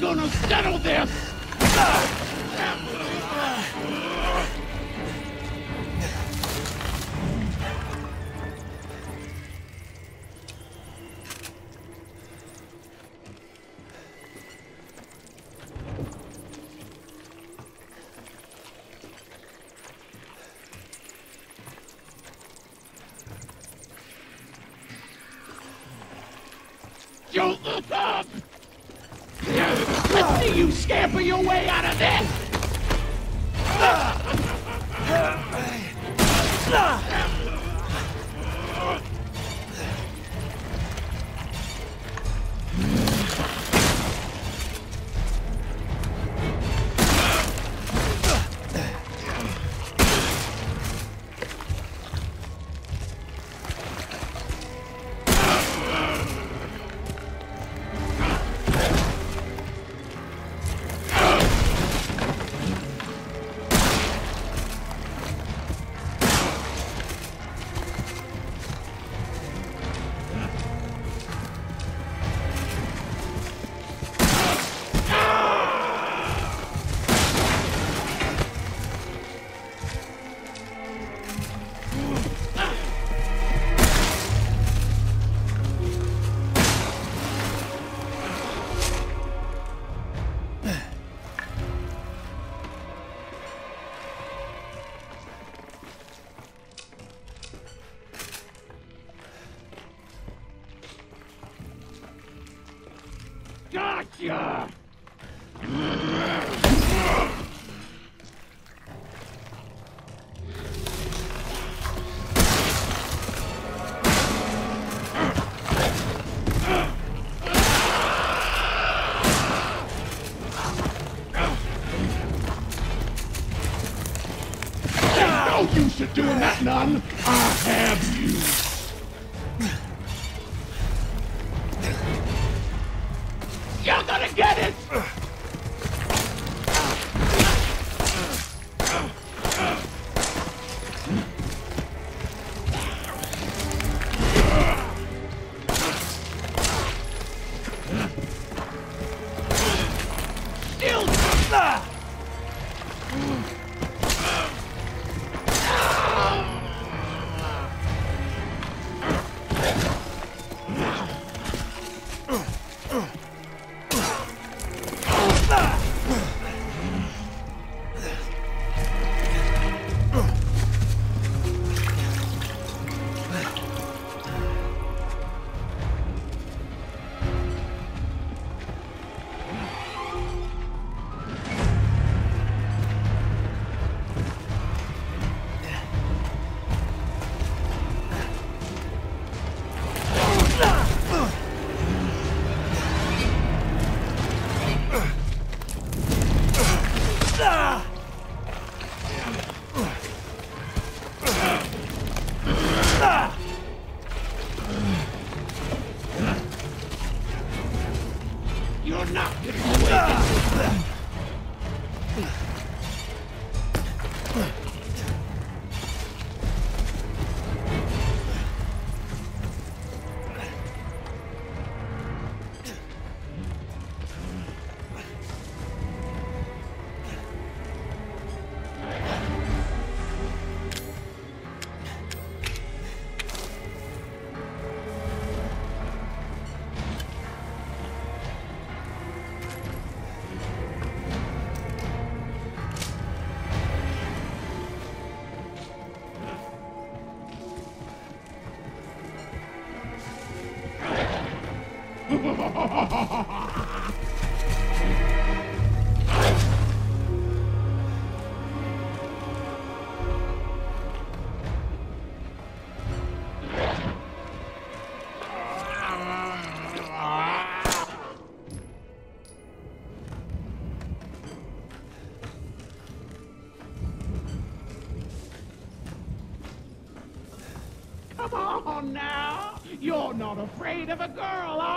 gonna settle this! you scamper your way out of this!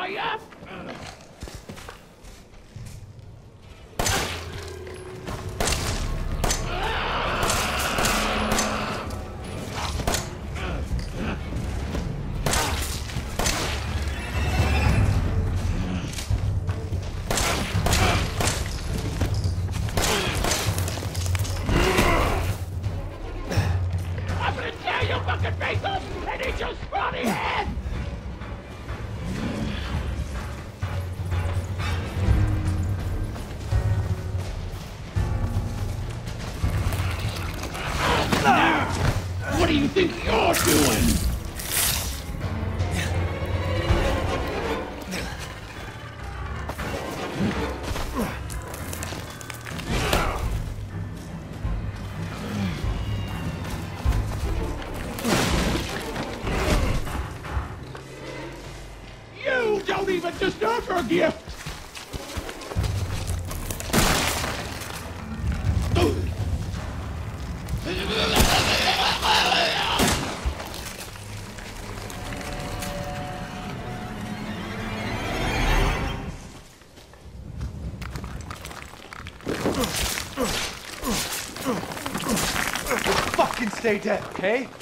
fire! Stay dead, okay?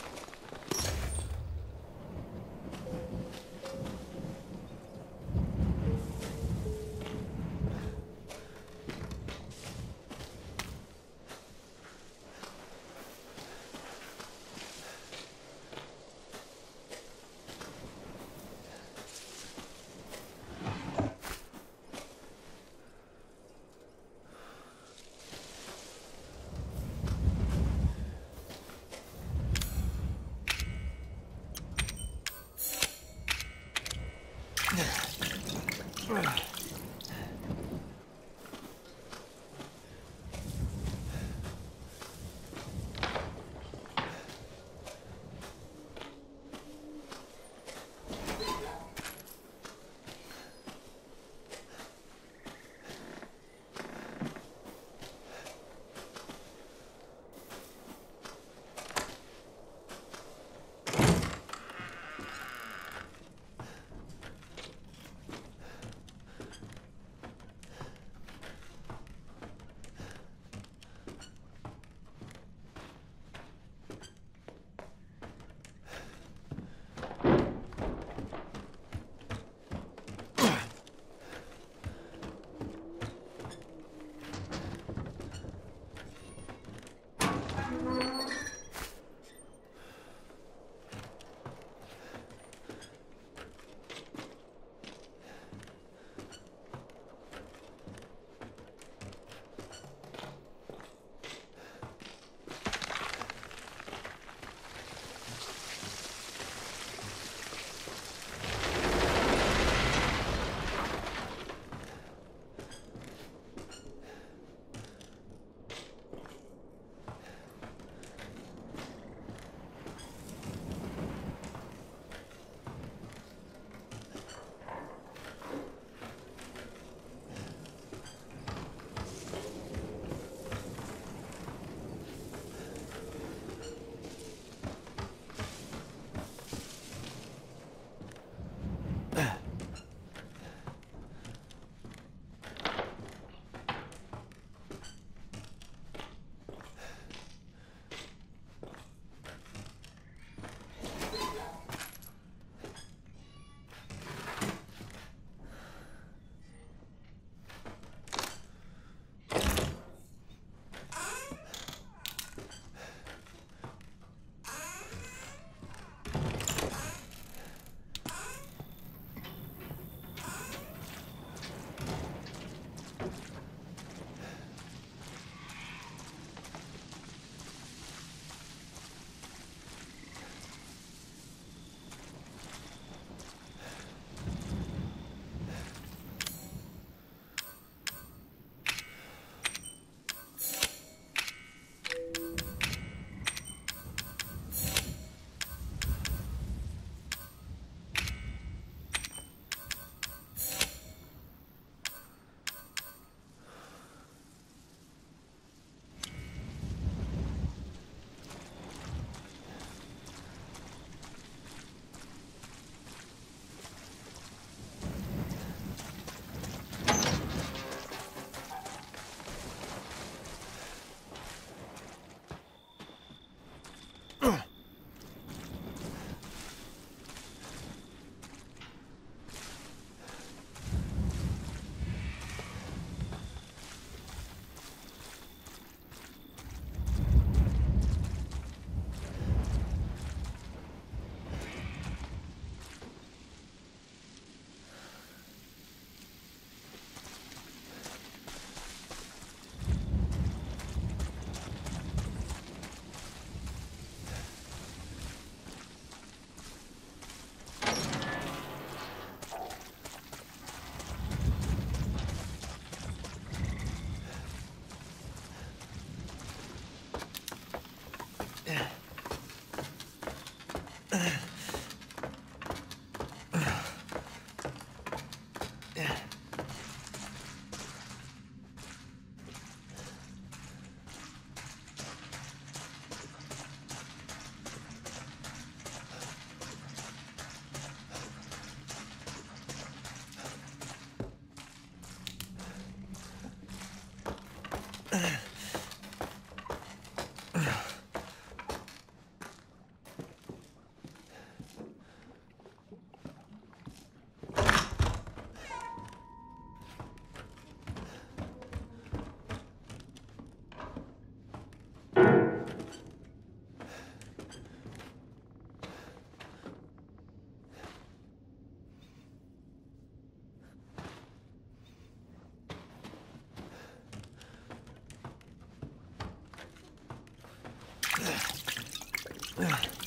Ugh.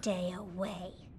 Stay away.